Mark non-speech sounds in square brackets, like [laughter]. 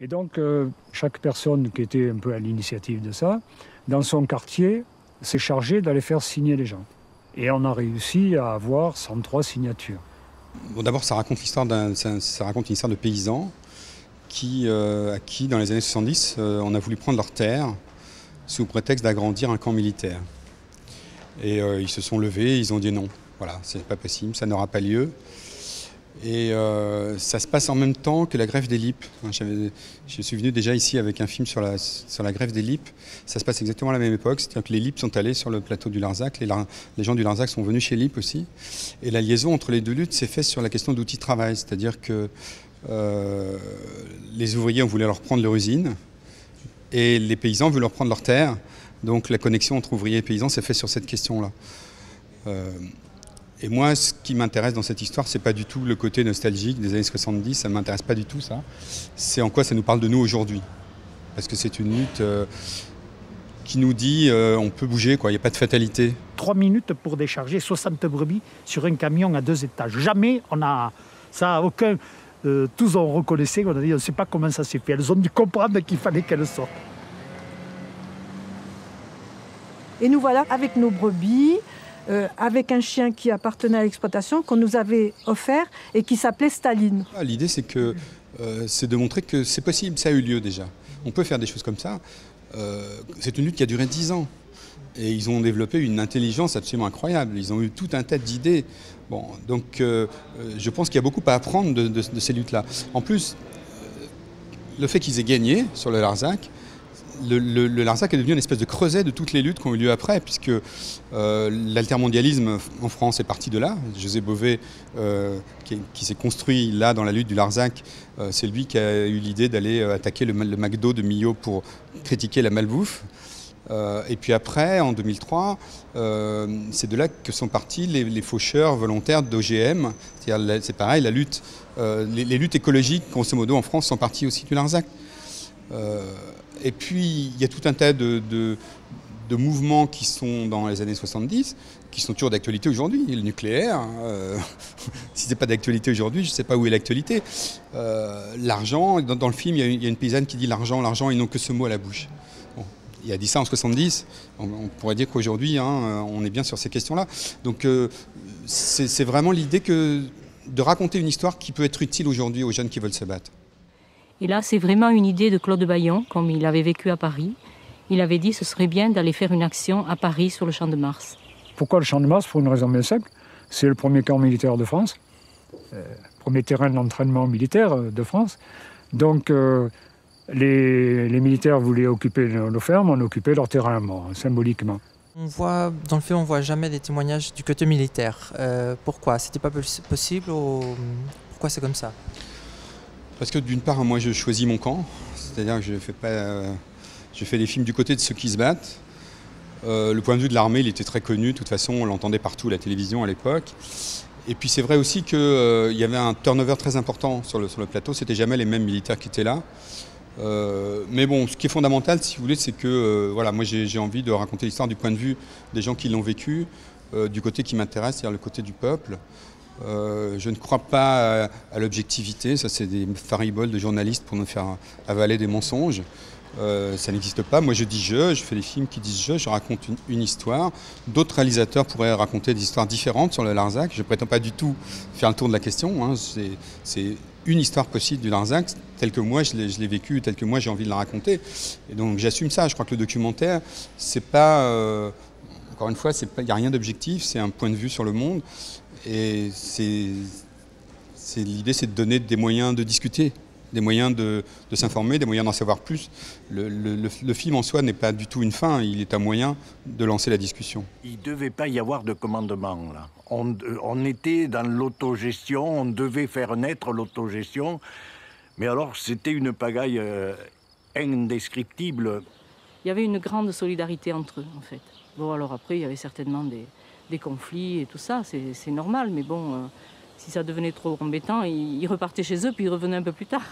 Et donc, euh, chaque personne qui était un peu à l'initiative de ça, dans son quartier, s'est chargé d'aller faire signer les gens. Et on a réussi à avoir 103 signatures. D'abord, ça raconte l'histoire ça, ça raconte une histoire de paysans qui, euh, à qui, dans les années 70, euh, on a voulu prendre leurs terres sous prétexte d'agrandir un camp militaire. Et ils se sont levés, ils ont dit non. Voilà, c'est pas possible, ça n'aura pas lieu. Et euh, ça se passe en même temps que la grève des LIP. Je suis venu déjà ici avec un film sur la, grève des LIP. Ça se passe exactement à la même époque. C'est-à-dire que les LIP sont allés sur le plateau du Larzac. Les, gens du Larzac sont venus chez LIP aussi. Et la liaison entre les deux luttes s'est faite sur la question d'outils de travail. C'est-à-dire que euh, les ouvriers ont voulu leur prendre leur usine et les paysans veulent leur prendre leur terre. Donc la connexion entre ouvriers et paysans s'est faite sur cette question-là. Euh, et moi, ce qui m'intéresse dans cette histoire, c'est pas du tout le côté nostalgique des années 70, ça ne m'intéresse pas du tout ça. C'est en quoi ça nous parle de nous aujourd'hui. Parce que c'est une lutte euh, qui nous dit euh, on peut bouger, quoi. il n'y a pas de fatalité. Trois minutes pour décharger 60 brebis sur un camion à deux étages. Jamais on a ça, aucun. euh, tous ont reconnaissé, on a dit on ne sait pas comment ça s'est fait. Elles ont dû comprendre qu'il fallait qu'elles sortent. Et nous voilà avec nos brebis, euh, avec un chien qui appartenait à l'exploitation qu'on nous avait offert et qui s'appelait Staline. Ah, L'idée, euh, c'est de montrer que c'est possible, ça a eu lieu déjà. On peut faire des choses comme ça. Euh, c'est une lutte qui a duré 10 ans. Et ils ont développé une intelligence absolument incroyable. Ils ont eu tout un tas d'idées. Bon, donc je pense qu'il y a beaucoup à apprendre de, ces luttes-là. En plus, le fait qu'ils aient gagné sur le Larzac, le, Larzac est devenu une espèce de creuset de toutes les luttes qui ont eu lieu après, puisque euh, l'altermondialisme en France est parti de là. José Bové, euh, qui, s'est construit là dans la lutte du Larzac, euh, c'est lui qui a eu l'idée d'aller attaquer le, McDo de Millau pour critiquer la malbouffe. Et puis après, en 2003, euh, c'est de là que sont partis les, faucheurs volontaires d'OGM. C'est pareil, la lutte, les, luttes écologiques, grosso modo, en France, sont parties aussi du Larzac. Et puis, il y a tout un tas de, mouvements qui sont dans les années 70, qui sont toujours d'actualité aujourd'hui. Le nucléaire, euh, [laughs] si ce n'est pas d'actualité aujourd'hui, je ne sais pas où est l'actualité. Euh, l'argent, dans, le film, il y, a une, paysanne qui dit l'argent, l'argent, ils n'ont que ce mot à la bouche. Il a dit ça en 70. On, pourrait dire qu'aujourd'hui, hein, on est bien sur ces questions-là. Donc, euh, c'est vraiment l'idée de raconter une histoire qui peut être utile aujourd'hui aux jeunes qui veulent se battre. Et là, c'est vraiment une idée de Claude Bayon, comme il avait vécu à Paris. Il avait dit ce serait bien d'aller faire une action à Paris sur le champ de Mars. Pourquoi le champ de Mars Pour une raison bien simple. C'est le premier camp militaire de France, euh, premier terrain d'entraînement militaire euh, de France. Donc, euh, les, les militaires voulaient occuper nos, fermes, on occupait leur terrain, bon, symboliquement. On voit, dans le film, on voit jamais des témoignages du côté militaire. Euh, pourquoi? C'était pas possi- possible ou pourquoi c'est comme ça? Parce que d'une part, moi, je choisis mon camp, c'est-à-dire que je fais pas, euh, je fais des films du côté de ceux qui se battent. Euh, le point de vue de l'armée, il était très connu. De toute façon, on l'entendait partout la télévision à l'époque. Et puis c'est vrai aussi qu'il y avait un turnover très important sur le, sur le plateau. C'était jamais les mêmes militaires qui étaient là. Euh, mais bon, ce qui est fondamental, si vous voulez, c'est que euh, voilà, moi j'ai envie de raconter l'histoire du point de vue des gens qui l'ont vécu, euh, du côté qui m'intéresse, c'est-à-dire le côté du peuple. Euh, je ne crois pas à, l'objectivité, ça c'est des fariboles de journalistes pour nous faire avaler des mensonges. Euh, ça n'existe pas. Moi je dis je, je fais des films qui disent je, je raconte une, histoire. D'autres réalisateurs pourraient raconter des histoires différentes sur le Larzac. Je ne prétends pas du tout faire le tour de la question. hein. C'est- une histoire possible du Larzac, telle que moi je l'ai je l'ai vécue, telle que moi j'ai envie de la raconter. Et donc j'assume ça. Je crois que le documentaire, c'est pas. euh, encore une fois, il n'y a rien d'objectif, c'est un point de vue sur le monde. Et l'idée, c'est de donner des moyens de discuter, des moyens de, de s'informer, des moyens d'en savoir plus. Le, le- le- le film en soi n'est pas du tout une fin, il est un moyen de lancer la discussion. Il ne devait pas y avoir de commandement, là. On, on était dans l'autogestion, on devait faire naître l'autogestion. Mais alors, c'était une pagaille euh, indescriptible. Il y avait une grande solidarité entre eux, en fait. Bon, alors après, il y avait certainement des, des conflits et tout ça, c'est normal, mais bon, euh, si ça devenait trop embêtant, ils repartaient chez eux, puis ils revenaient un peu plus tard.